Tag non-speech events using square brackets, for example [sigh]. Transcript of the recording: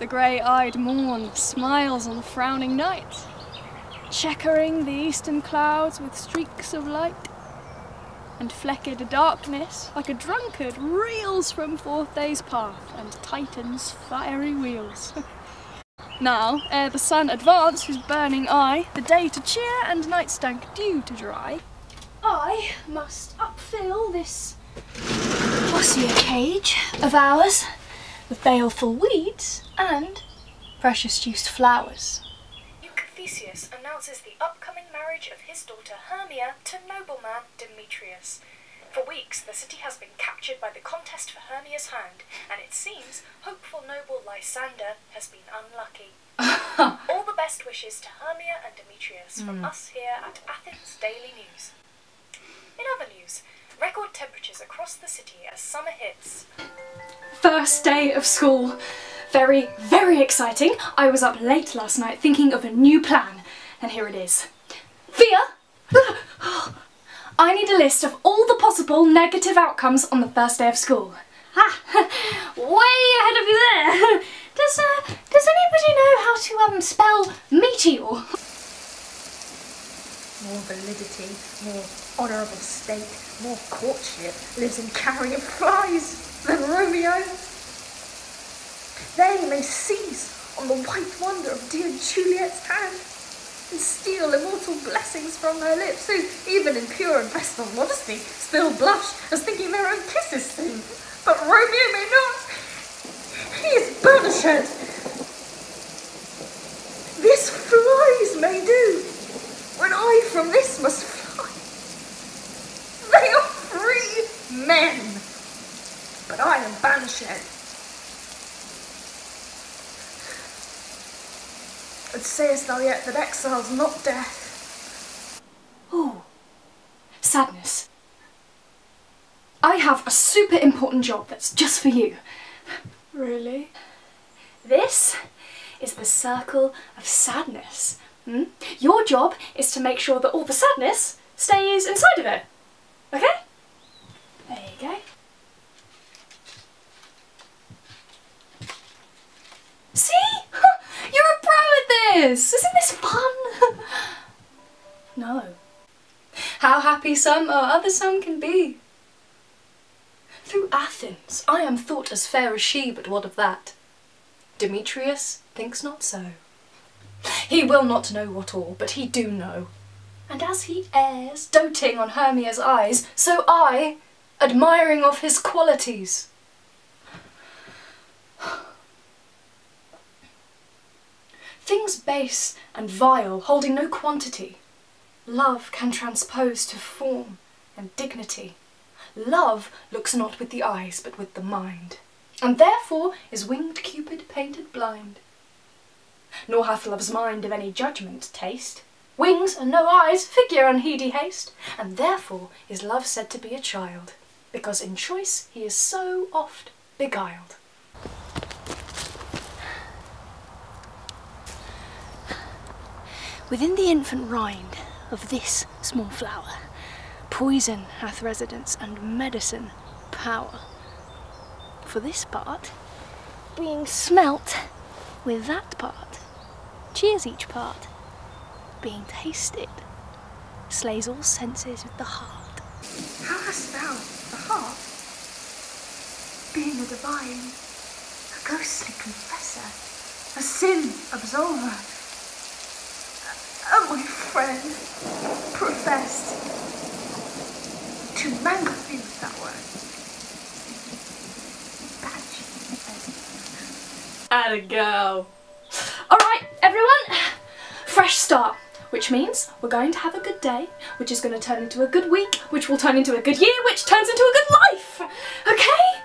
The grey-eyed morn smiles on the frowning night, checkering the eastern clouds with streaks of light. And flecked darkness, like a drunkard, reels from forth day's path and Titan's fiery wheels. [laughs] now, ere the sun advance his burning eye, the day to cheer and night stank dew to dry, I must upfill this osier cage of ours with baleful weeds and precious juiced flowers. Theseus announces the upcoming marriage of his daughter Hermia to nobleman Demetrius. For weeks, the city has been captured by the contest for Hermia's hand, and it seems hopeful noble Lysander has been unlucky. [laughs] All the best wishes to Hermia and Demetrius from hmm. us here at Athens Daily News. In other news, record temperatures across the city as summer hits. First day of school. Very, very exciting. I was up late last night thinking of a new plan, and here it is. Thea! [gasps] I need a list of all the possible negative outcomes on the first day of school. Ah, [laughs] way ahead of you there. [laughs] Does, uh, does anybody know how to um, spell meteor? More validity, more honourable state, more courtship lives in carrion flies than Romeo. They may seize on the white wonder of dear Juliet's hand and steal immortal blessings from her lips, who, even in pure and festal modesty, still blush as thinking their own kisses soon. But Romeo may not. He is banished. This flies may do, when I from this must fly. They are free men, but I am banished. And sayest thou yet that exile's not death? Oh, sadness. I have a super important job that's just for you. Really? This is the circle of sadness. Hmm? Your job is to make sure that all the sadness stays inside of it. Okay? There you go. See? You're a pro at this! Isn't this fun? [laughs] no. How happy some or other some can be. Through Athens I am thought as fair as she, but what of that? Demetrius thinks not so. He will not know what all, but he do know. And as he errs, doting on Hermia's eyes, so I, admiring of his qualities. Things base and vile, holding no quantity, love can transpose to form and dignity. Love looks not with the eyes, but with the mind, and therefore is winged Cupid painted blind. Nor hath love's mind of any judgment taste, wings and no eyes, figure unheedy haste, and therefore is love said to be a child, because in choice he is so oft beguiled. Within the infant rind of this small flower, poison hath residence and medicine power. For this part, being smelt with that part, cheers each part, being tasted, slays all senses with the heart. How hast thou, the heart, being a divine, a ghostly confessor, a sin absolver, friend, professed to mangle with that word? Bad Atta go. Alright, everyone, fresh start. Which means we're going to have a good day, which is going to turn into a good week, which will turn into a good year, which turns into a good life. Okay?